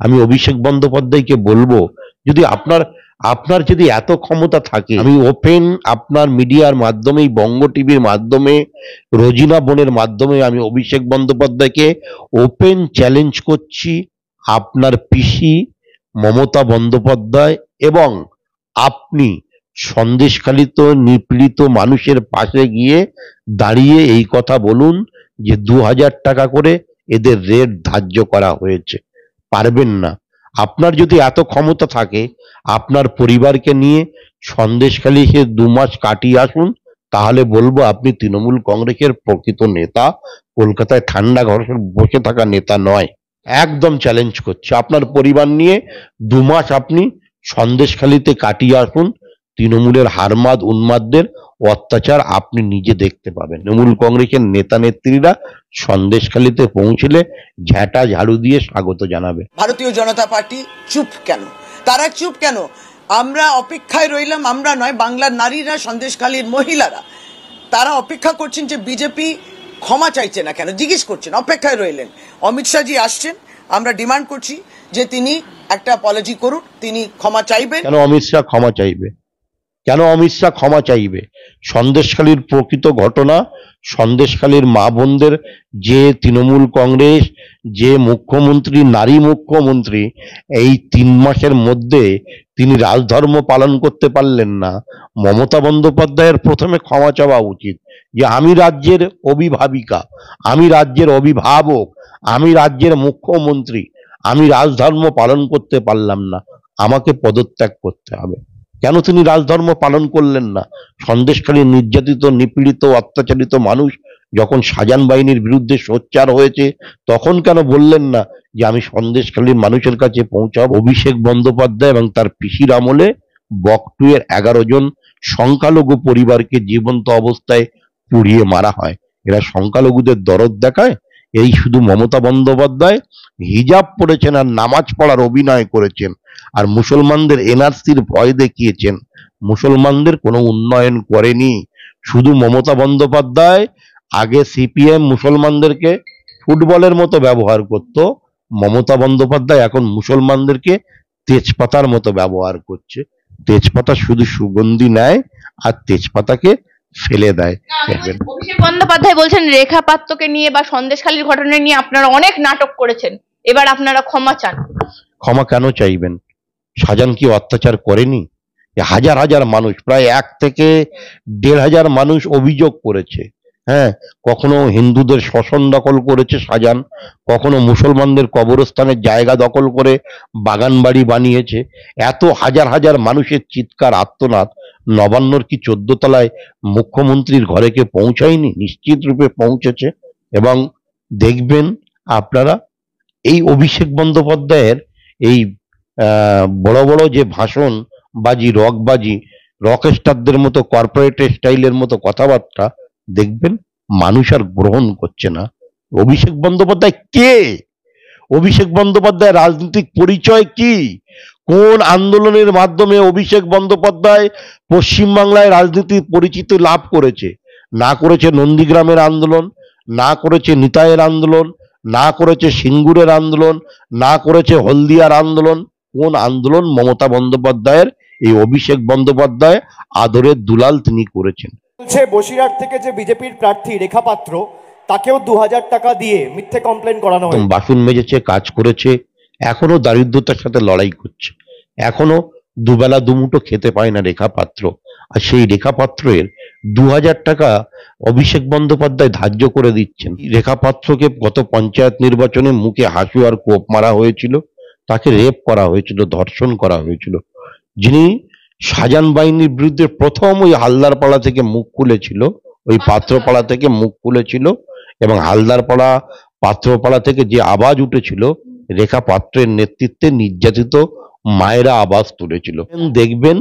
আমি অভিষেক বন্দ্যোপাধ্যায়কে বলব, যদি আপনার আপনার যদি এত ক্ষমতা থাকে, আমি ওপেন আপনার মিডিয়ার মাধ্যমে বঙ্গ টিভির মাধ্যমে, রোজিনা বোনের মাধ্যমে আমি অভিষেক বন্দ্যোপাধ্যায়কে ওপেন চ্যালেঞ্জ করছি, আপনার পিসি মমতা বন্দ্যোপাধ্যায় এবং আপনি সন্দেশখালিত, নিপীড়িত মানুষের পাশে গিয়ে দাঁড়িয়ে এই কথা বলুন যে দু হাজার টাকা করে এদের রেট ধার্য করা হয়েছে। পারবেন না। আপনার যদি এত ক্ষমতা থাকে, আপনার পরিবারকে নিয়ে সন্দেশখালি সে দু মাস কাটিয়ে আসুন, তাহলে বলব আপনি তৃণমূল কংগ্রেসের প্রকৃত নেতা। কলকাতায় ঠান্ডা ঘরে বসে থাকা নেতা নয়। একদম চ্যালেঞ্জ করছে। আপনার পরিবার নিয়ে দু মাস আপনি সন্দেশখালিতে কাটিয়ে আসুন। তৃণমূলের হারমাদ উন্মাদদের অত্যাচার আপনি নিজে দেখতে পাবেন। তৃণমূল কংগ্রেসের নেতা নেত্রীরা সন্দেশখালিতে পৌঁছলে ঝ্যাঁটা ঝাড়ু দিয়ে স্বাগত জানাবে। ভারতীয় জনতা পার্টি চুপ কেন? তারা চুপ কেন? আমরা অপেক্ষায় রইলাম আমরা নয় বাংলার নারীরা সন্দেশখালীর মহিলারা। তারা অপেক্ষা করছেন যে বিজেপি ক্ষমা চাইছে না কেন? জিজ্ঞেস করছেন অপেক্ষায় রইলেন। অমিত শাহজি আসছেন আমরা ডিমান্ড করছি যে তিনি একটা অপলজি করুন তিনি ক্ষমা চাইবেন। কেন অমিত শাহ ক্ষমা চাইবে? কেন অমিত শাহ ক্ষমা চাইবে? সন্দেশখালীর প্রকৃত ঘটনা, সন্দেশখালীর মা বোনদের, যে তৃণমূল কংগ্রেস, যে মুখ্যমন্ত্রী, নারী মুখ্যমন্ত্রী, এই তিন মাসের মধ্যে তিনি রাজধর্ম পালন করতে পারলেন না। মমতা বন্দ্যোপাধ্যায়ের প্রথমে ক্ষমা চাওয়া উচিত যে, আমি রাজ্যের অভিভাবিকা, আমি রাজ্যের অভিভাবক, আমি রাজ্যের মুখ্যমন্ত্রী, আমি রাজধর্ম পালন করতে পারলাম না। আমাকে পদত্যাগ করতে হবে। কেন তিনি রাজধর্ম পালন করলেন না? সন্দেশখালী নির্যাতিত, নিপীড়িত, অত্যাচারিত মানুষ যখন সাজান বাহিনীর বিরুদ্ধে সোচ্চার হয়েছে, তখন কেন বললেন না যে আমি সন্দেশখালীর মানুষের কাছে পৌঁছাব? অভিষেক বন্দ্যোপাধ্যায় এবং তার পিসির আমলে বকটুয়ের এগারো জন সংখ্যালঘু পরিবারকে জীবন্ত অবস্থায় পুড়িয়ে মারা হয়। এরা সংখ্যালঘুদের দরদ দেখায়? এই শুধু মমতা বন্দ্যোপাধ্যায়, হিজাব পড়েছেন আর নামাজ পড়ার অভিনয় করেছেন। আর মুসলমানদের এনআরসির ভয় দেখিয়েছেন। মুসলমানদের কোনো উন্নয়ন করেনি। শুধু মমতা বন্দ্যোপাধ্যায় আগে সিপিএম মুসলমানদেরকে ফুটবলের মতো ব্যবহার করত, মমতা বন্দ্যোপাধ্যায় এখন মুসলমানদেরকে তেজপাতার মতো ব্যবহার করছে। তেজপাতা শুধু সুগন্ধি নেয়, আর তেজপাতাকে ফেলে দেয়। দেখবেন। অভিষেক বন্দ্যোপাধ্যায় বলছেন রেখা পাত্রকে নিয়ে বা সন্দেশখালীর ঘটনা নিয়ে আপনারা অনেক নাটক করেছেন। এবার আপনারা ক্ষমা চান। ক্ষমা কেন চাইবেন? শাহজাহান কি অত্যাচার করেনি? হাজার হাজার মানুষ প্রায় এক থেকে দেড় হাজার মানুষ অভিযোগ করেছে। হ্যাঁ কখনো হিন্দুদের শোষণ দখল করেছে শাহজাহান কখনো মুসলমানদের কবরস্থানের জায়গা দখল করে বাগান বাড়ি বানিয়েছে। এত হাজার হাজার মানুষের চিৎকার আত্মনাদ নবান্নর কি চোদ্দ তলায় মুখ্যমন্ত্রীর ঘরে কে পৌঁছায়নি? নিশ্চিত রূপে পৌঁছেছে। এবং দেখবেন আপনারা, এই অভিষেক বন্দ্যোপাধ্যায়ের এই বড় বড় যে ভাষণ বাজি রক স্টারদের মতো, কর্পোরেট স্টাইলের মতো কথাবার্তা, দেখবেন মানুষ আর গ্রহণ করছে না। অভিষেক বন্দ্যোপাধ্যায় কে? অভিষেক বন্দ্যোপাধ্যায় রাজনৈতিক পরিচয় কি? কোন আন্দোলনের মাধ্যমে অভিষেক বন্দ্যোপাধ্যায় পশ্চিমবাংলায় রাজনীতির পরিচিতি লাভ করেছে? না করেছে নন্দীগ্রামের আন্দোলন না করেছে নিতাইয়ের আন্দোলন না করেছে সিঙ্গুরের আন্দোলন না করেছে হলদিয়ার আন্দোলন। কোন আন্দোলন মমতা বন্দ্যোপাধ্যায়ের? এই অভিষেক বন্দ্যোপাধ্যায় আদরের দুলাল তিনি করেছেন। বলছে বসিরহাট থেকে যে বিজেপির প্রার্থী রেখা পাত্র তাকেও দু হাজার টাকা দিয়ে মিথ্যে কমপ্লেন করানো বাসন মেজেছে কাজ করেছে এখনও দারিদ্রতার সাথে লড়াই করছে। এখনও দুবেলা দুমুটো খেতে পায় না রেখা পাত্র আর সেই রেখা পাত্রের দু হাজার টাকা অভিষেক বন্দ্যোপাধ্যায় ধার্য করে দিচ্ছেন। রেখা পাত্রকে গত পঞ্চায়েত নির্বাচনে মুখে হাসু আর কোপ মারা হয়েছিল। তাকে রেপ করা হয়েছিল, ধর্ষণ করা হয়েছিল। যিনি সাজান বাহিনীর বিরুদ্ধে প্রথম ওই হালদারপাড়া থেকে মুখ খুলেছিল, ওই পাত্রপাড়া থেকে মুখ খুলেছিল এবং হালদারপাড়া পাত্রপাড়া থেকে যে আওয়াজ উঠেছিল রেখা পাত্রের নেতৃত্বে নির্যাতিত মায়েরা আবাস তুলেছিল। দেখবেন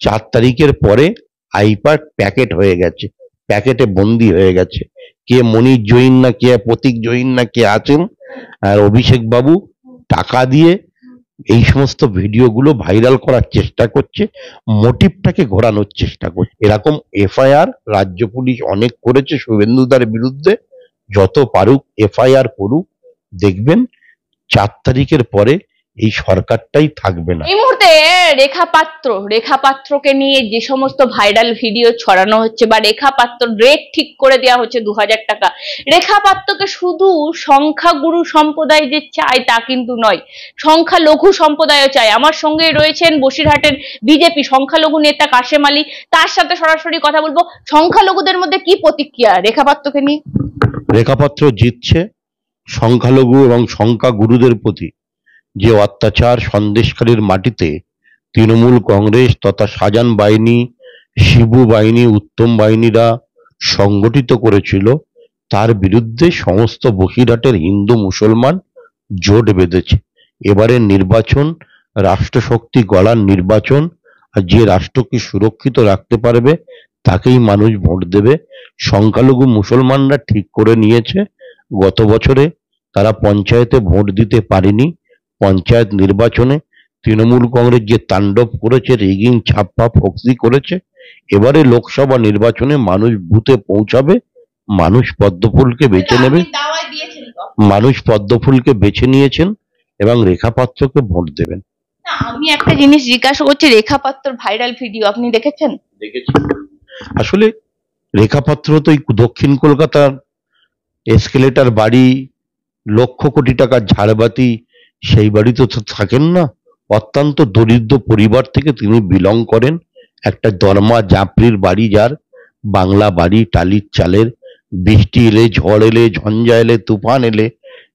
চার তারিখের পরে আইপ্যাড প্যাকেট হয়ে গেছে প্যাকেটে বন্দি হয়ে গেছে। কে মনির জৈন না, কে প্রতীক জৈন না, কে আছেন, আর অভিষেক বাবু টাকা দিয়ে এই সমস্ত ভিডিওগুলো ভাইরাল করার চেষ্টা করছে মোটিভটাকে ঘোরানোর চেষ্টা করছে। এরকম এফআইআর রাজ্য পুলিশ অনেক করেছে শুভেন্দুদার বিরুদ্ধে যত পারুক এফআইআর করুক। দেখবেন চার তারিখের পরে এই সরকারটাই থাকবে না। এই মুহূর্তে রেখা পাত্র রেখা পাত্রকে নিয়ে যে সমস্ত ভাইরাল ভিডিও ছড়ানো হচ্ছে বা রেখা পাত্র রেট ঠিক করে দেওয়া হচ্ছে দু হাজার টাকা রেখা পাত্রকে শুধু সংখ্যাগুরু সম্প্রদায় যে চায় তা কিন্তু নয় সংখ্যালঘু সম্প্রদায়ও চায়। আমার সঙ্গে রয়েছেন বসিরহাটের বিজেপি সংখ্যালঘু নেতা কাশেম আলী। তার সাথে সরাসরি কথা বলব। সংখ্যালঘুদের মধ্যে কি প্রতিক্রিয়া রেখা পাত্রকে নিয়ে? রেখাপাত্র জিতছে সংখ্যালঘু এবং সংখ্যা গুরুদের প্রতি যে অত্যাচার সন্দেশখালীর মাটিতে তৃণমূল কংগ্রেস তথা সাজান বাহিনী, শিবু বাহিনী, উত্তম বাহিনীরা সংগঠিত করেছিল, তার বিরুদ্ধে সমস্ত বসিরহাটের হিন্দু মুসলমান জোট বেঁধেছে। এবারের নির্বাচন, রাষ্ট্রশক্তি গড়ার নির্বাচন, আর যে রাষ্ট্রকে সুরক্ষিত রাখতে পারবে, তাকেই মানুষ ভোট দেবে। সংখ্যালঘু মুসলমানরা ঠিক করে নিয়েছে গত বছরে তারা পঞ্চায়েতে ভোট দিতে পারেনি। পঞ্চায়েত নির্বাচনে তৃণমূল কংগ্রেস যে তাণ্ডব করেছে রিগিং ছাপ্পা ফক্সি করেছে এবারে লোকসভা নির্বাচনে মানুষ বুথে পৌঁছাবে মানুষ পদ্মফুলকে বেছে নেবে তো মানুষ পদ্মফুলকে বেছে নিয়েছেন এবং রেখাপাত্রকে ভোট দেবেন। আমি একটা জিনিস জিজ্ঞাসা করছি রেখা পাত্রর ভাইরাল ভিডিও আপনি দেখেছেন? দেখেছি। আসলে রেখাপাত্র তো এই দক্ষিণ কলকাতার এসকেলেটার বাড়ি, লক্ষ কোটি টাকার ঝাড়বাতি, সেই বাড়িতে তো থাকেন না। অত্যন্ত দরিদ্র পরিবার থেকে তিনি বিলং করেন। একটা দরমা জাপড়ির বাড়ি যার। বাংলা বাড়ি, টালির চালের। বৃষ্টি এলে, ঝড় এলে, ঝঞ্ঝা এলে, তুফান এলে,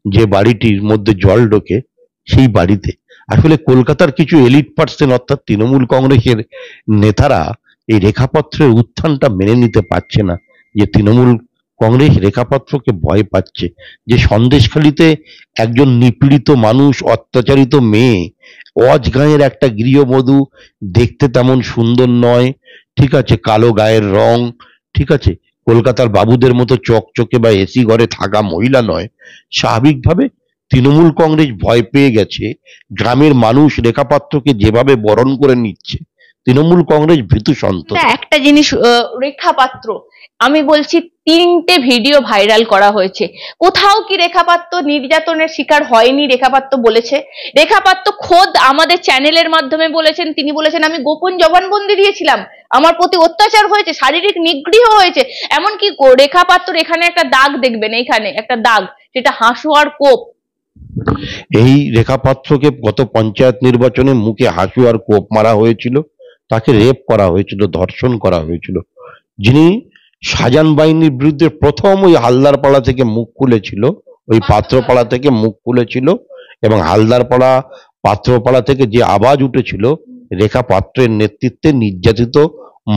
যে বাড়িটির মধ্যে জল ঢোকে, সেই বাড়িতে। আসলে কলকাতার কিছু এলিট পার্সেন অর্থাৎ তৃণমূল কংগ্রেসের নেতারা এই রেখাপত্রের উত্থানটা মেনে নিতে পারছে না। যে তৃণমূল কংগ্রেস রেখাপত্রকে ভয় পাচ্ছে যে সন্দেশখালিতে একজন নিপীড়িত মানুষ অত্যাচারিত মেয়ে অজগাঁয়ের একটা গৃহবধূ দেখতে তেমন সুন্দর নয়। ঠিক আছে কালো গায়ের রং ঠিক আছে কলকাতার বাবুদের মতো চকচকে বা এসি ঘরে থাকা মহিলা নয়। স্বাভাবিকভাবে তৃণমূল কংগ্রেস ভয় পেয়ে গেছে। গ্রামের মানুষ রেখাপাত্রকে যেভাবে বরণ করে নিচ্ছে তৃণমূল কংগ্রেস ভীতু সন্তোষ। একটা জিনিস আহ, রেখা পাত্র আমি বলছি তিনটে ভিডিও ভাইরাল করা হয়েছে। কোথাও কি রেখাপাত্র নির্যাতনের শিকার হয়নি, রেখাপাত্র বলেছে। রেখাপাত্র খোদ আমাদের চ্যানেলের মাধ্যমে বলেছেন, তিনি বলেছেন, আমি গোপন জবানবন্দি দিয়েছিলাম। আমার প্রতি অত্যাচার হয়েছে, শারীরিক নিগৃহ হয়েছে। এমনকি রেখাপাত্র এখানে একটা দাগ দেখবেন, এইখানে একটা দাগ, যেটা হাসুয়ার কোপ। এই রেখাপাত্রকে গত পঞ্চায়েত নির্বাচনে মুখে হাসু আর কোপ মারা হয়েছিল, তাকে রেপ করা হয়েছিল, ধর্ষণ করা হয়েছিল। যিনি সাজান বাহিনীর বিরুদ্ধে প্রথম ওই হালদারপাড়া থেকে মুখ খুলেছিল ওই পাত্রপাড়া থেকে মুখ খুলেছিল এবং হালদারপাড়া পাত্রপাড়া থেকে যে আওয়াজ উঠেছিল রেখা পাত্রের নেতৃত্বে নির্যাতিত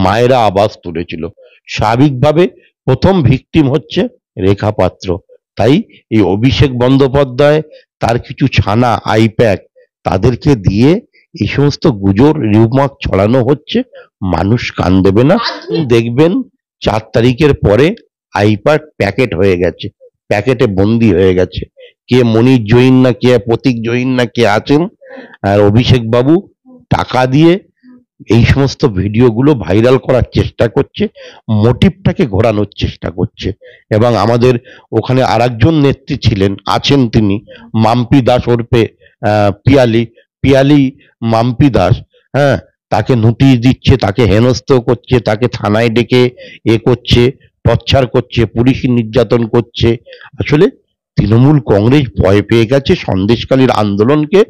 মায়েরা আওয়াজ তুলেছিল। স্বাভাবিকভাবে প্রথম ভিকটিম হচ্ছে রেখা পাত্র। তাই এই অভিষেক বন্দ্যোপাধ্যায় তার কিছু ছানা আইপ্যাক তাদেরকে দিয়ে এই সমস্ত গুজর রিউমার্ক ছড়ানো হচ্ছে। মানুষ কান দেবে না দেখবেন চার তারিখের পরে আইপার প্যাকেট হয়ে গেছে। প্যাকেটে বন্দি হয়ে গেছে। কে মনির জৈন না কে প্রতীক জৈন না কে আছেন আর অভিষেক বাবু টাকা দিয়ে এই সমস্ত ভিডিওগুলো ভাইরাল করার চেষ্টা করছে মোটিভটাকে ঘোরানোর চেষ্টা করছে। এবং আমাদের ওখানে আরেকজন নেত্রী ছিলেন আছেন তিনি মাম্পি দাস আহ, পিয়ালি পিয়ালি মাম্পি দাস হ্যাঁ তাকে নোটিশ দিচ্ছে তাকে হেনস্থ করছে তাকে থানায় ডেকে এ করছে টর্চার করছে পুলিশ নির্যাতন করছে। আসলে তৃণমূল কংগ্রেস ভয় পেয়ে গেছে সন্দেশকালীর আন্দোলনকে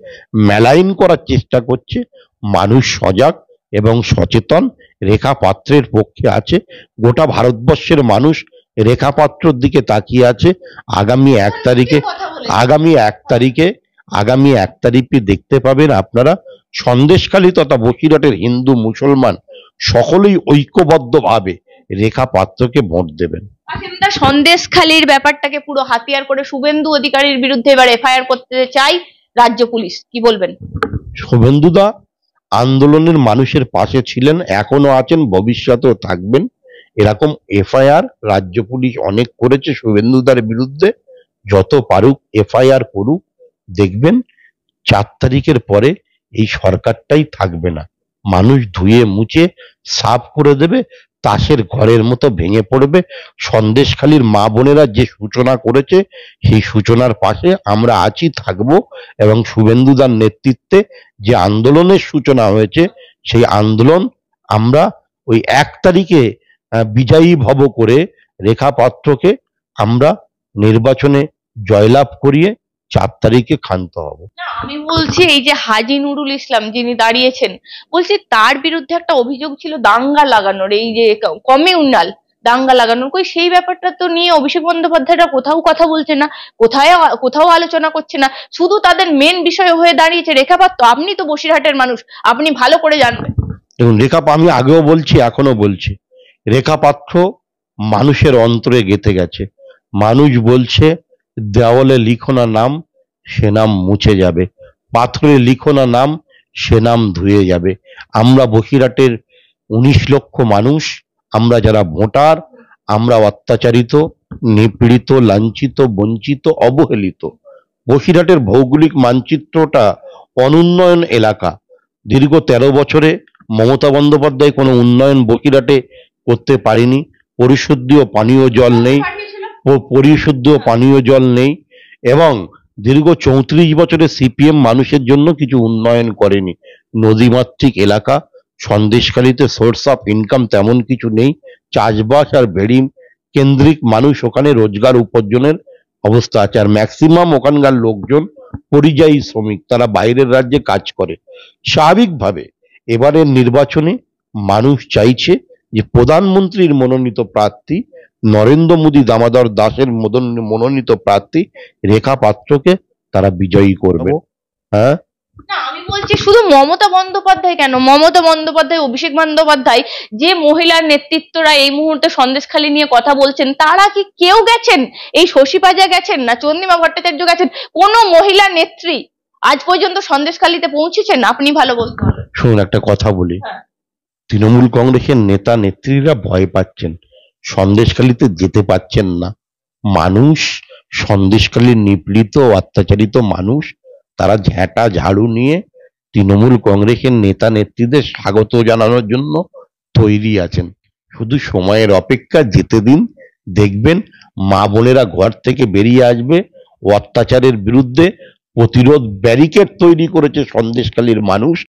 মেলাইন করার চেষ্টা করছে। মানুষ সজাগ এবং সচেতন রেখা পাত্রের পক্ষে আছে। গোটা ভারতবর্ষের মানুষ রেখা পাত্রর দিকে তাকিয়ে আছে। আগামী এক তারিখে আগামী এক তারিখে আগামী এক তারিখে দেখতে পাবেন আপনারা সন্দেশখালী তথা বসিরহাটের হিন্দু মুসলমান সকলেই ঐক্যবদ্ধভাবে রেখা পাত্রকে ভোট দেবেন। সন্দেশখালির ব্যাপারটাকে পুরো হাতিয়ার করে শুভেন্দু অধিকারীর বিরুদ্ধে এবার এফআইআর করতে চাই রাজ্য পুলিশ। কি বলবেন? শুভেন্দুদা আন্দোলনের মানুষের পাশে ছিলেন এখনও আছেন ভবিষ্যতেও থাকবেন। এরকম এফআইআর রাজ্য পুলিশ অনেক করেছে শুভেন্দুদার বিরুদ্ধে। যত পারুক এফআইআর করুক দেখবেন চার তারিখের পরে এই সরকারটাই থাকবে না। মানুষ ধুয়ে মুছে, সাফ করে দেবে, তাসের ঘরের মতো ভেঙে পড়বে। সন্দেশখালীর মা বোনেরা যে সূচনা করেছে, সেই সূচনার পাশে আমরা আছি, থাকব এবং শুভেন্দুদার নেতৃত্বে যে আন্দোলনের সূচনা হয়েছে, সেই আন্দোলন আমরা ওই এক তারিখে বিজয়ী ভব করে রেখা পাত্রকে আমরা নির্বাচনে জয়লাভ করিয়ে চার তারিখে ক্ষান্ত হব। আমি বলছি এই যে হাজি নুরুল ইসলাম যিনি দাঁড়িয়েছেন বলছি তার বিরুদ্ধে একটা অভিযোগ ছিল দাঙ্গা লাগানোর এই যে কমিউনাল দাঙ্গা লাগানোর। কই সেই ব্যাপারটা তো নিয়ে অভিষেক বন্দ্যোপাধ্যায়রা কোথাও কথা বলছে না কোথায় কোথাও আলোচনা করছে না। শুধু তাদের মেন বিষয় হয়ে দাঁড়িয়েছে রেখাপাত্র আপনি তো বসিরহাটের মানুষ আপনি ভালো করে জানবেন। দেখুন রেখা আমি আগেও বলছি এখনও বলছি রেখা পাত্র মানুষের অন্তরে গেঁথে গেছে। মানুষ বলছে দেওয়ালে লিখো না নাম, সে নাম মুছে যাবে। পাথরে লিখো না নাম, সে নাম ধুয়ে যাবে। আমরা বসিরহাটের উনিশ লক্ষ মানুষ, আমরা যারা ভোটার, আমরা অত্যাচারিত, নিপীড়িত, লাঞ্ছিত, বঞ্চিত, অবহেলিত। বসিরহাটের ভৌগোলিক মানচিত্রটা অনুন্নয়ন এলাকা। দীর্ঘ তেরো বছরে মমতা বন্দ্যোপাধ্যায় কোনো উন্নয়ন বসিরহাটে করতে পারেনি। পরিশুদ্ধ পানীয় জল নেই। পরিশুদ্ধ পানীয় জল নেই এবং দীর্ঘ চৌত্রিশ বছরে সিপিএম মানুষের জন্য কিছু উন্নয়ন করেনি। নদীমাতৃক এলাকা সন্দেশখালীতে সোর্স অফ ইনকাম তেমন কিছু নেই চাষবাস আর ভেড়ি কেন্দ্রিক মানুষ ওখানে রোজগার উপার্জনের অবস্থা আছে। আর ম্যাক্সিমাম ওখানকার লোকজন পরিযায়ী শ্রমিক তারা বাইরের রাজ্যে কাজ করে। স্বাভাবিকভাবে এবারের নির্বাচনে মানুষ চাইছে যে প্রধানমন্ত্রীর মনোনীত প্রার্থী নরেন্দ্র মোদী দামোদর দাসের মদন- মনোনীত প্রার্থী রেখা পাত্রকে তারা বিজয়ী করবে। হ্যাঁ? আমি বলছি শুধু মমতা বন্দ্যোপাধ্যায় কেন? মমতা বন্দ্যোপাধ্যায় অভিষেক বন্দ্যোপাধ্যায় যে মহিলার নেতৃত্বরা এই মুহূর্তে সন্দেশখালী নিয়ে কথা বলছেন তারা কি কেউ গেছেন? এই শশী পাজা গেছেন না চন্দ্রিমা ভট্টাচার্য গেছেন? কোন মহিলা নেত্রী আজ পর্যন্ত সন্দেশখালীতে পৌঁছেছেন? আপনি ভালো বলতে শুনুন একটা কথা বলি। হ্যাঁ। তৃণমূল কংগ্রেসের নেতা নেত্রীরা ভয় পাচ্ছেন। সন্দেশখালীতে যেতে পাচ্ছেন না। মানুষ সন্দেশখালীর নিপীড়িত, অত্যাচারিত মানুষ, তারা ঝ্যাঁটা ঝাড়ু নিয়ে তৃণমূল কংগ্রেসের নেতা নেত্রীদের স্বাগত জানানোর জন্য তৈরি আছেন। শুধু সময়ের অপেক্ষা, যেতে দিন, দেখবেন মা বোনেরা ঘর থেকে বেরিয়ে আসবে, অত্যাচারের বিরুদ্ধে প্রতিরোধ ব্যারিকেড তৈরি করেছে সন্দেশখালীর মানুষ।